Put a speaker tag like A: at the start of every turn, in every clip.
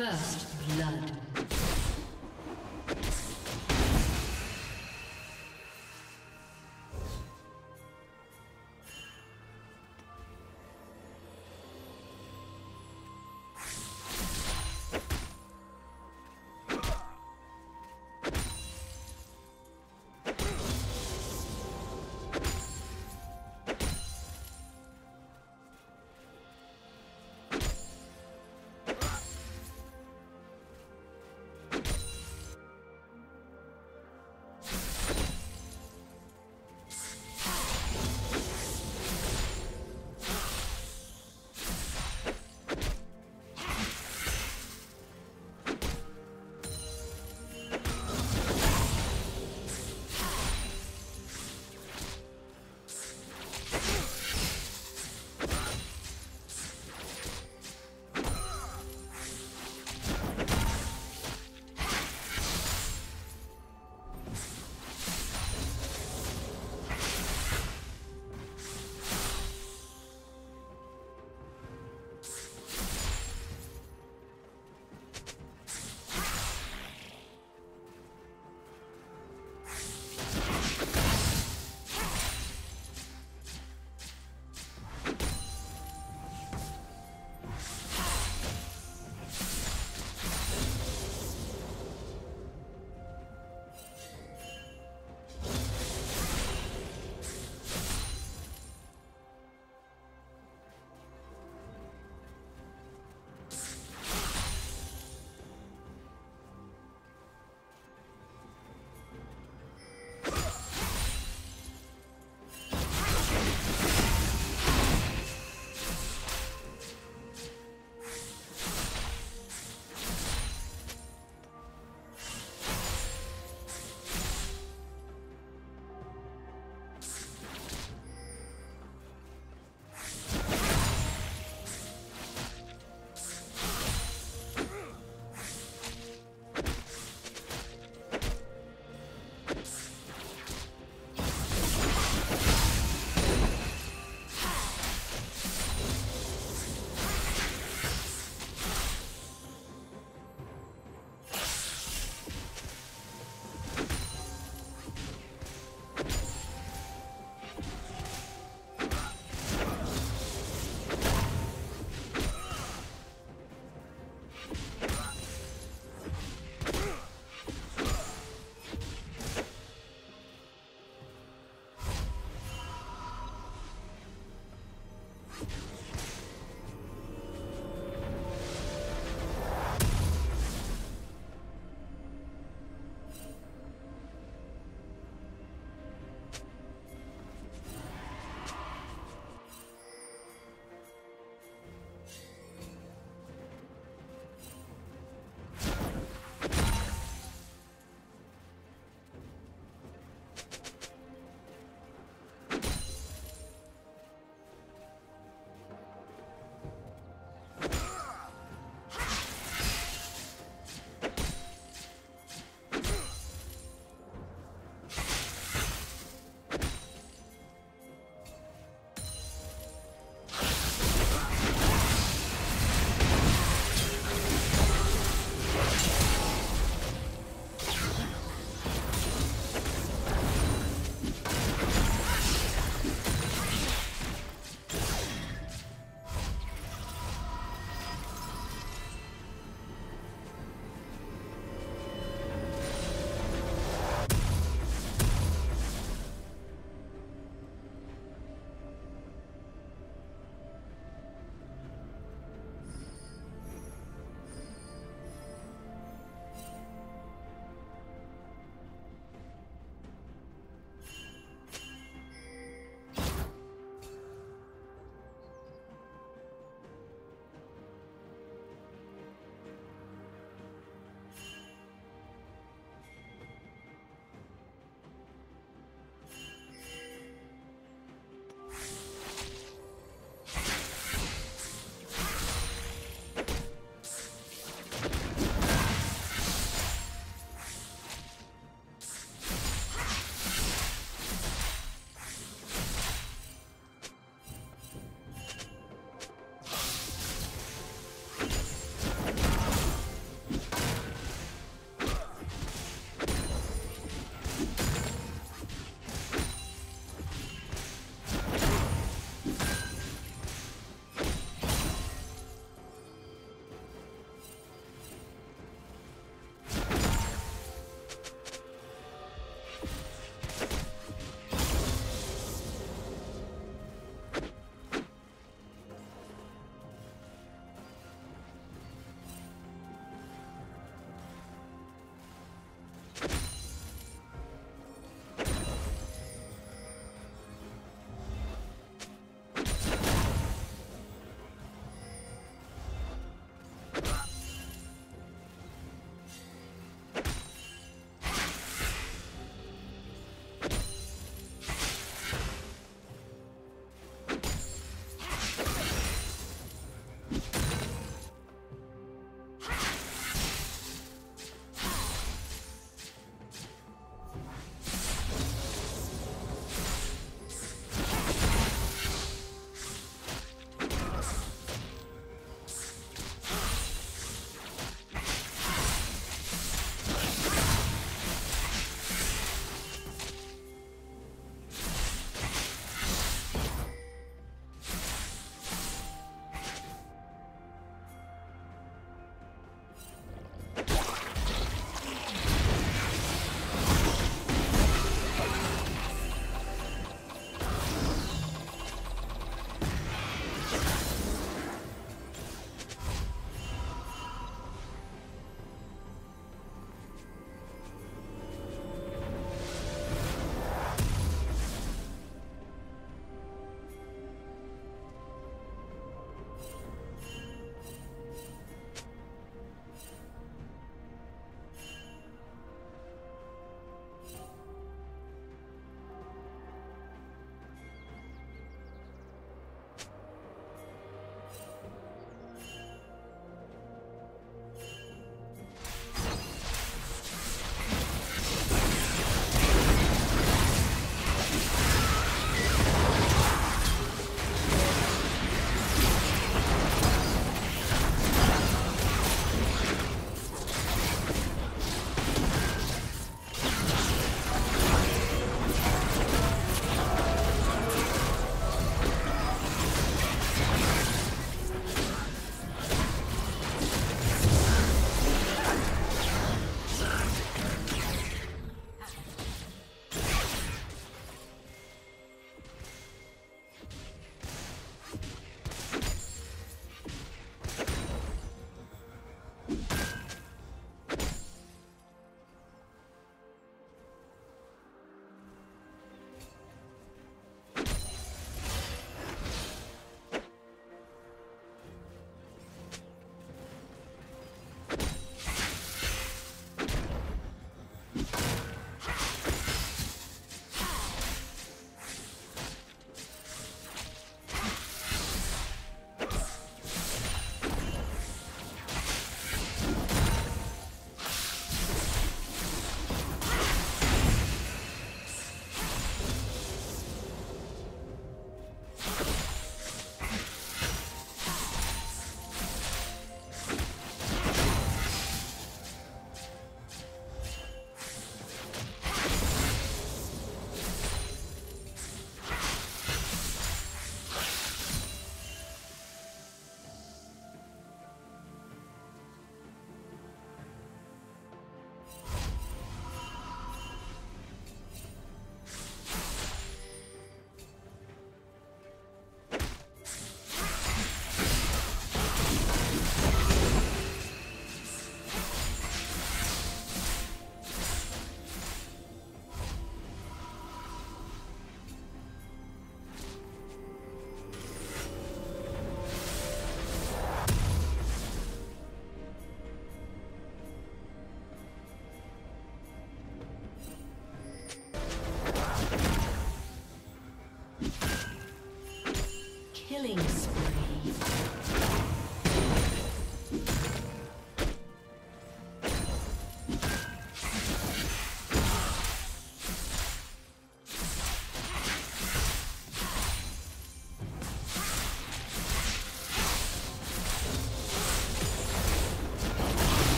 A: First blood.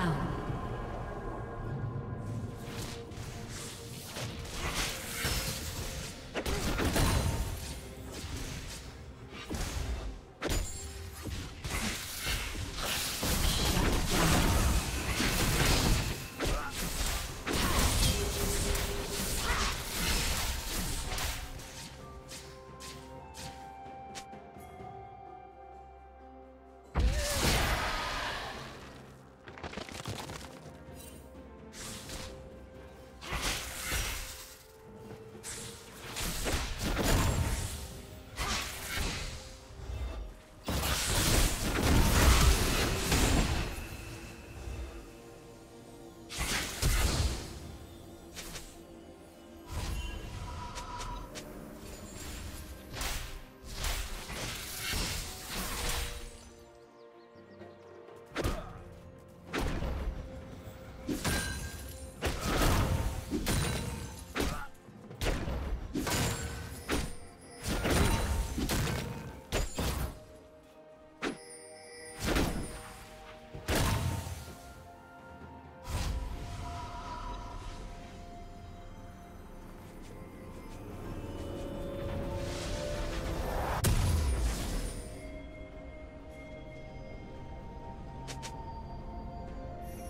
A: Down.